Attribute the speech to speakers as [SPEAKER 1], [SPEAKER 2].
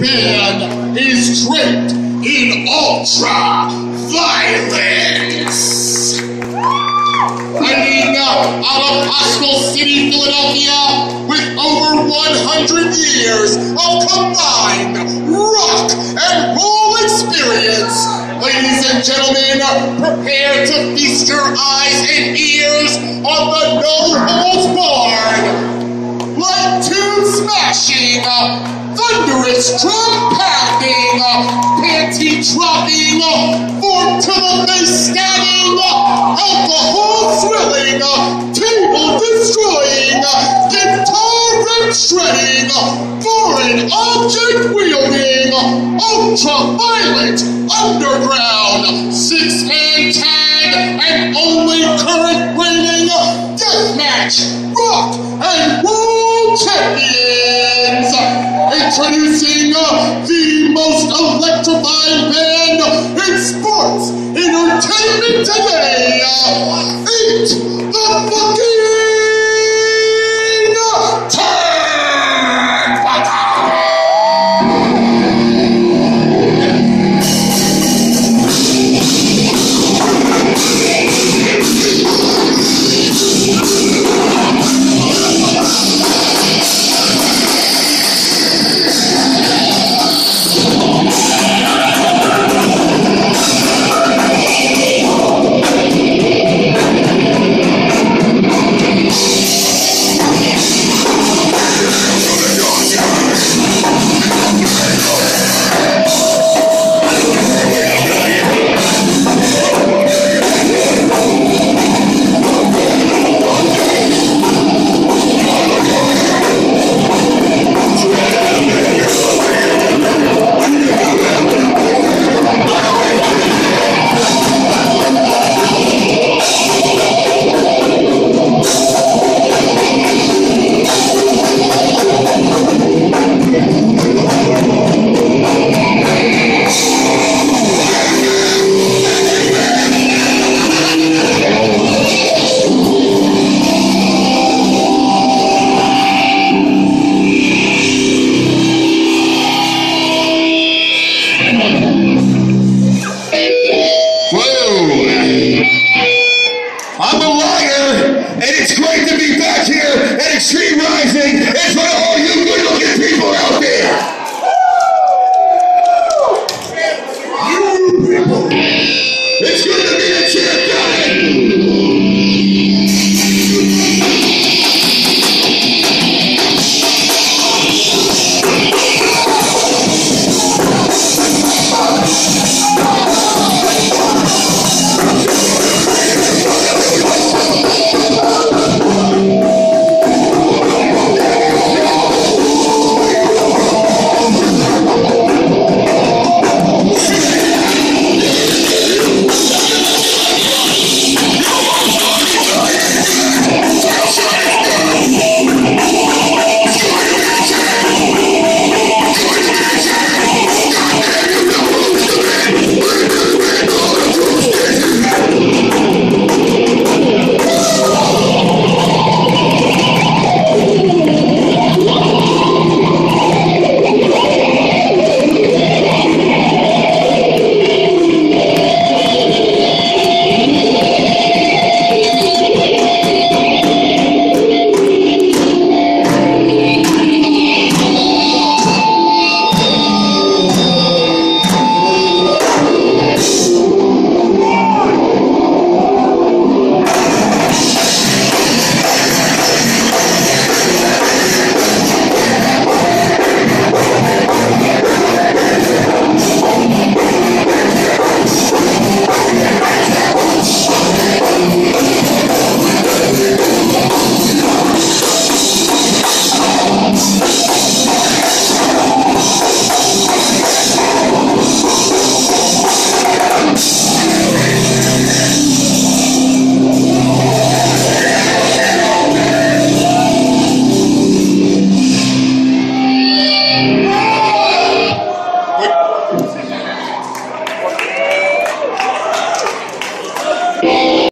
[SPEAKER 1] band is draped in ultra violence. Reigning uh, out of Apostle City, Philadelphia, with over 100 years of combined rock and roll experience. Ladies and gentlemen, prepare to feast your eyes and ears on the No Holds Barred, light tune smashing, thunderous drum pounding, panty dropping, fork to the face stabbing, alcohol swilling, table destroying, guitar rip shredding, foreign object wielding, ultra violent, underground, six man tag, and only current reigning deathmatch, rock and roll champions. Introducing the most electrifying band in sports entertainment today. Eat the fucking